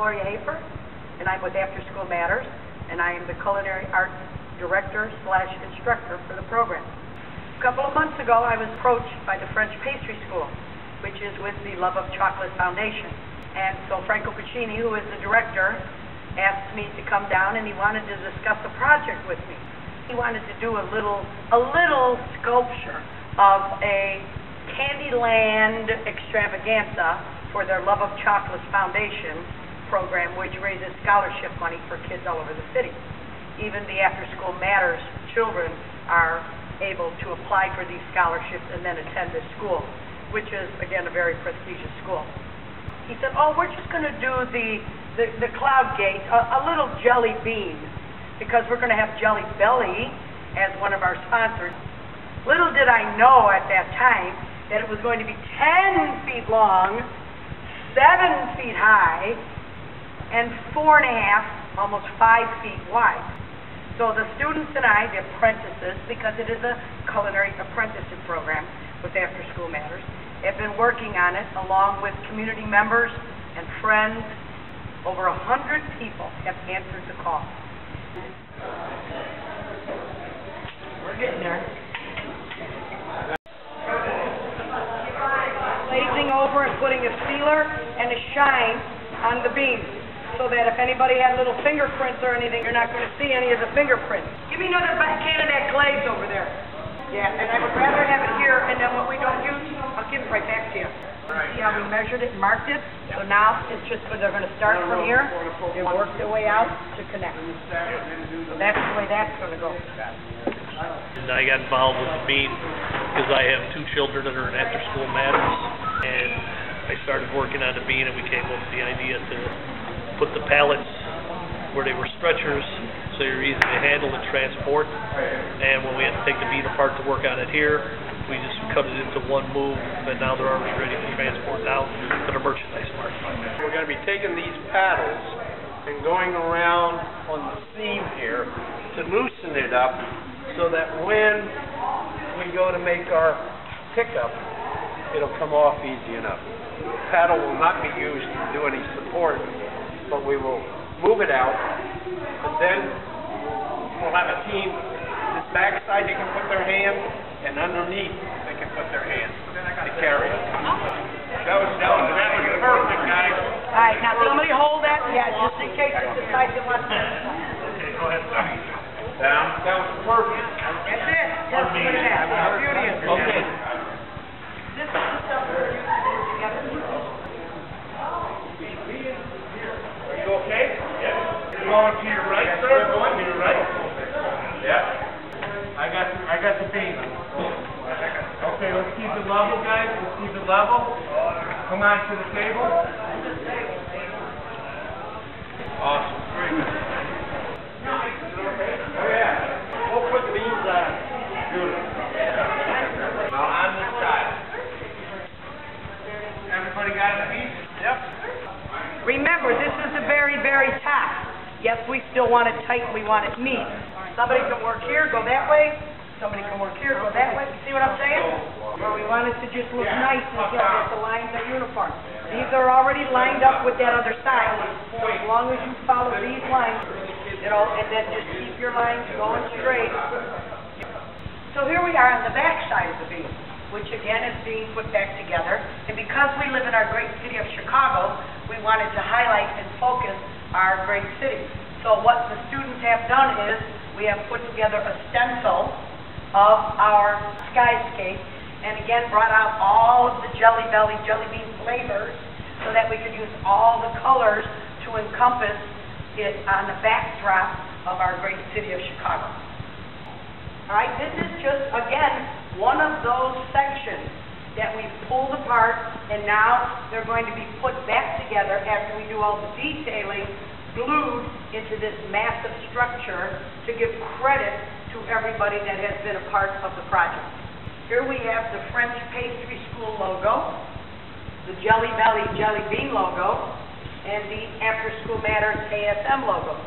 Gloria Hafer, and I'm with After School Matters, and I am the Culinary Arts Director slash instructor for the program. A couple of months ago, I was approached by the French Pastry School, which is with the Love of Chocolate Foundation. And so Franco Pacini, who is the director, asked me to come down and he wanted to discuss a project with me. He wanted to do a little, a little sculpture of a Candyland extravaganza for their Love of Chocolate Foundation program, which raises scholarship money for kids all over the city. Even the After School Matters children are able to apply for these scholarships and then attend this school, which is, again, a very prestigious school. He said, oh, we're just going to do the, the, the cloud gate, a, a little jelly bean, because we're going to have Jelly Belly as one of our sponsors. Little did I know at that time that it was going to be 10 feet long, 7 feet high, and four and a half, almost five feet wide. So the students and I, the apprentices, because it is a culinary apprenticeship program with After School Matters, have been working on it along with community members and friends. Over a hundred people have answered the call. We're getting there. Glazing over and putting a sealer and a shine on the beans so that if anybody had little fingerprints or anything, you're not going to see any of the fingerprints. Give me another can of that glaze over there. Yeah, and I would rather have it here, and then what we don't use, I'll give it right back to you. See how we measured it and marked it? So now it's just, they're going to start from here and work their way out to connect. So that's the way that's going to go. And I got involved with the bean because I have two children that are in after-school matters. And I started working on the bean and we came up with the idea to put the pallets where they were stretchers, so they're easy to handle and transport. And when we had to take the bean apart to work on it here, we just cut it into one move, and now they're already ready to transport out to the merchandise market. We're gonna be taking these paddles and going around on the seam here to loosen it up so that when we go to make our pickup, it'll come off easy enough. The paddle will not be used to do any support, but we will move it out, and then we'll have a team, this backside they can put their hand, and underneath they can put their hand to carry it. That was, that was, that was perfect, guys. All right, now somebody hold that, yeah, just in case it decides it wants to. Okay, go ahead. Down. That was perfect. That's it. That's what it is. How beauty is. Okay. This is the stuff we're using to put together. Are you okay? Yep. You're going to your right, sir? Going to your right? Yep. I got, I got the beam. Okay, let's keep it level, guys, let's keep it level. Come on to the table. Awesome, very good. Oh, yeah. We'll put these on. Beautiful. Now on this side. Everybody got a piece? Yep. Remember, this is the very, very top. Yes, we still want it tight, we want it neat. Somebody can work here, go that way, somebody can work here, go that way. See what I'm saying? Where we want it to just look nice until that the lines are uniform. These are already lined up with that other side. So as long as you follow these lines, you know, and then just keep your lines going straight. So here we are on the back side of the bean, which again is being put back together. And because we live in our great city of Chicago, we wanted to highlight and focus our great city. So what the students have done is, we have put together a stencil of our skyscape, and again brought out all of the Jelly Belly, Jelly Bean flavors, so that we could use all the colors to encompass it on the backdrop of our great city of Chicago. All right, this is just, again, one of those sections that we pulled apart, and now they're going to be put back together after we do all the detailing, glued into this massive structure to give credit to everybody that has been a part of the project. Here we have the French Pastry School logo, the Jelly Belly Jelly Bean logo, and the After School Matters ASM logo.